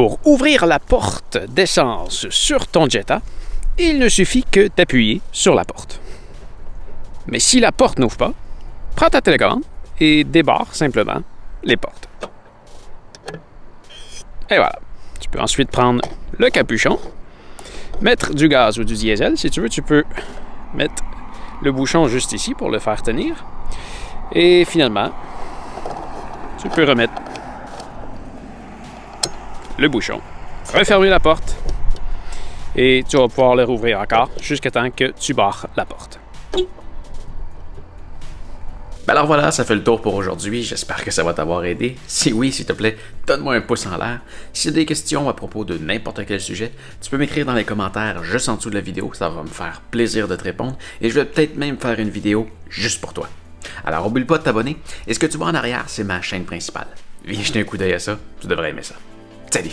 Pour ouvrir la porte d'essence sur ton Jetta, il ne suffit que d'appuyer sur la porte. Mais si la porte n'ouvre pas, prends ta télécommande et débarre simplement les portes. Et voilà. Tu peux ensuite prendre le capuchon, mettre du gaz ou du diesel. Si tu veux, tu peux mettre le bouchon juste ici pour le faire tenir. Et finalement, tu peux remettre le bouchon, refermer la porte et tu vas pouvoir le rouvrir encore jusqu'à temps que tu barres la porte. Ben alors voilà, ça fait le tour pour aujourd'hui. J'espère que ça va t'avoir aidé. Si oui, s'il te plaît, donne-moi un pouce en l'air. Si tu as des questions à propos de n'importe quel sujet, tu peux m'écrire dans les commentaires juste en dessous de la vidéo. Ça va me faire plaisir de te répondre. Et je vais peut-être même faire une vidéo juste pour toi. Alors, oublie pas de t'abonner. Et ce que tu vois en arrière, c'est ma chaîne principale. Viens jeter un coup d'œil à ça. Tu devrais aimer ça. 再低